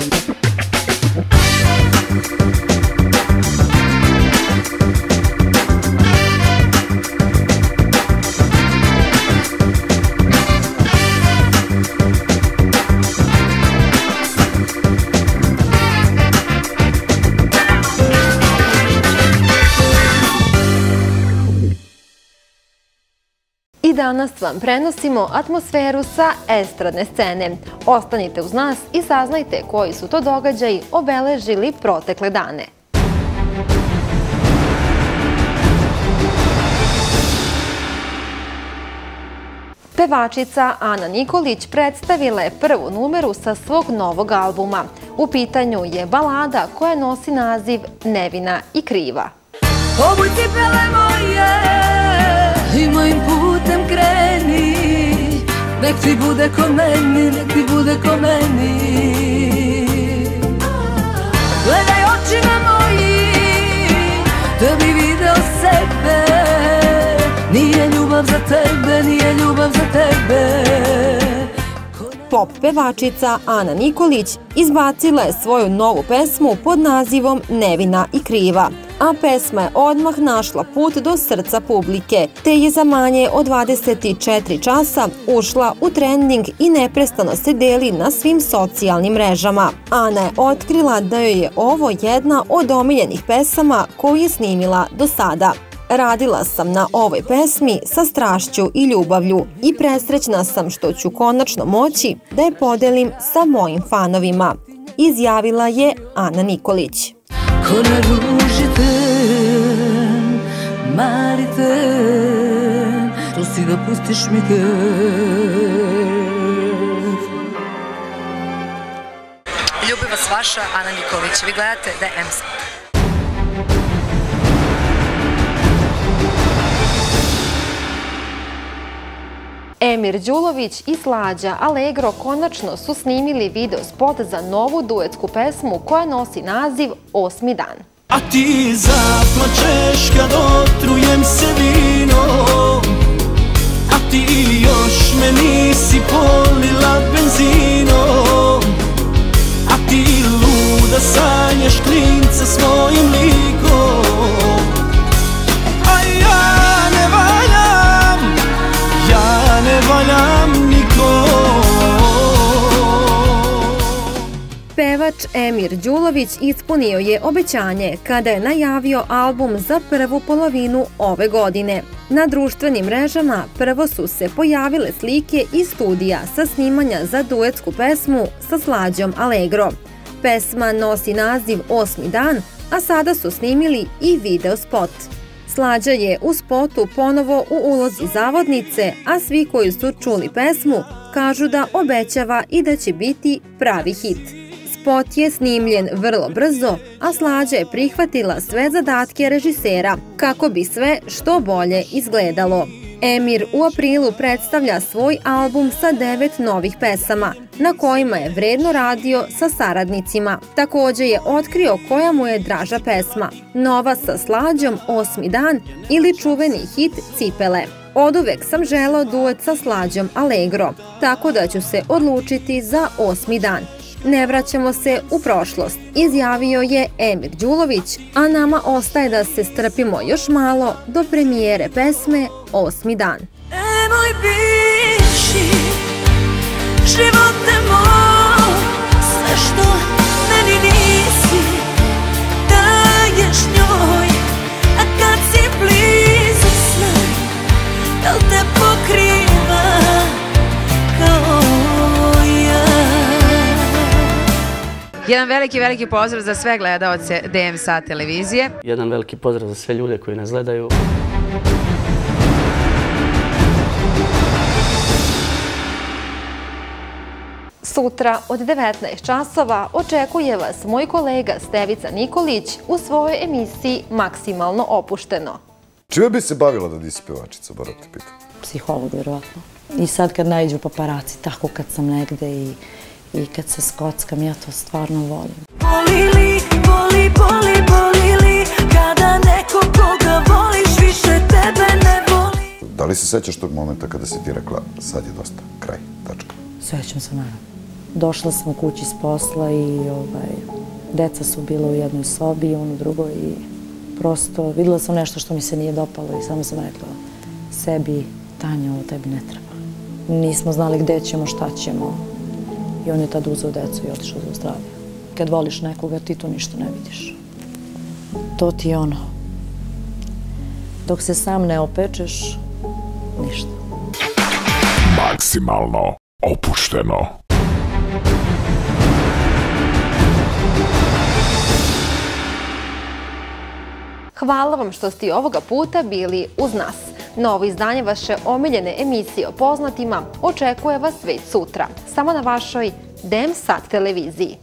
Thank you. I danas vam prenosimo atmosferu sa estradne scene. Ostanite uz nas i saznajte koji su to događaji obeležili protekle dane. Pevačica Ana Nikolić predstavila je prvu numeru sa svog novog albuma. U pitanju je balada koja nosi naziv Nevina i kriva. Obuj cipele moje i mojim putem kreni. Nek ti bude ko meni, nek ti bude ko meni. Gledaj očima moji, da bi video sebe. Nije ljubav za tebe, nije ljubav za tebe. Pop pevačica Ana Nikolić izbacila je svoju novu pesmu pod nazivom Nevina i kriva, a pesma je odmah našla put do srca publike, te je za manje od 24 časa ušla u trending i neprestano se deli na svim socijalnim mrežama. Ana je otkrila da joj je ovo jedna od omiljenih pesama koju je snimila do sada. Radila sam na ovoj pesmi sa strašću i ljubavlju i presrećna sam što ću konačno moći da je podelim sa mojim fanovima, izjavila je Ana Nikolić. Ko na ruži ten, mari ten, to si da pustiš mi kev. Ljubi vas vaša Ana Nikolić. Vi gledate DMZ. Emir Đulović i Slađa Allegro konačno su snimili video spot za novu duetsku pesmu koja nosi naziv Osmi dan. A ti zaplačeš kad otrujem se vinom Pevač Emir Đulović ispunio je obećanje kada je najavio album za prvu polovinu ove godine. Na društvenim mrežama prvo su se pojavile slike iz studija sa snimanja za duetsku pesmu sa Slađom Allegro. Pesma nosi naziv Osmi dan, a sada su snimili i video spot. Slađa je u spotu ponovo u ulozi zavodnice, a svi koji su čuli pesmu kažu da obećava i da će biti pravi hit. Spot je snimljen vrlo brzo, a Slađa je prihvatila sve zadatke režisera kako bi sve što bolje izgledalo. Emir u aprilu predstavlja svoj album sa devet novih pesama, na kojima je vredno radio sa saradnicima. Takođe je otkrio koja mu je draža pesma, nova sa Slađom Osmi dan ili čuveni hit Cipele. Od uvek sam želao duet sa Slađom Allegro, tako da ću se odlučiti za osmi dan. Ne vraćamo se u prošlost, izjavio je Emir Đulović, a nama ostaje da se strpimo još malo do premijere pesme Osmi dan. E moj bivši, živote moj, sve što Jedan veliki, veliki pozdrav za sve gledaoce DMZ televizije. Jedan veliki pozdrav za sve ljude koji nas gledaju. Sutra od 19 časova očekuje vas moj kolega Stevica Nikolić u svojoj emisiji Maksimalno opušteno. Čime bi se bavila da nisi pevačica, moram te pitam? psiholog, vjerovatno. I sad kad najđu paparaci, tako kad sam negde i, i kad se skockam, ja to stvarno volim. Boli li, boli, boli, boli li Kada neko koga voliš više tebe ne voli Da li se sećaš tog momenta kada si ti rekla sad je dosta, kraj, tačka? Svećam se naravno. došla sam kući s posla i ovaj, deca su bila u jednoj sobi, on u drugoj i prosto videla sam nešto što mi se nije dopalo i samo sam rekla sebi, Tanja, ovo tebi ne treba. Nismo znali gde ćemo, šta ćemo. I on je tad uzeo decu i otišao za Australiju. Kad voliš nekoga, ti to ništa ne vidiš. To ti je ono. Dok se sam ne opečeš, ništa. Maksimalno opušteno. Hvala vam što ste ovoga puta bili uz nas. Novo izdanje vaše omiljene emisije o poznatima očekuje vas već sutra, samo na vašoj Dem Sat televiziji.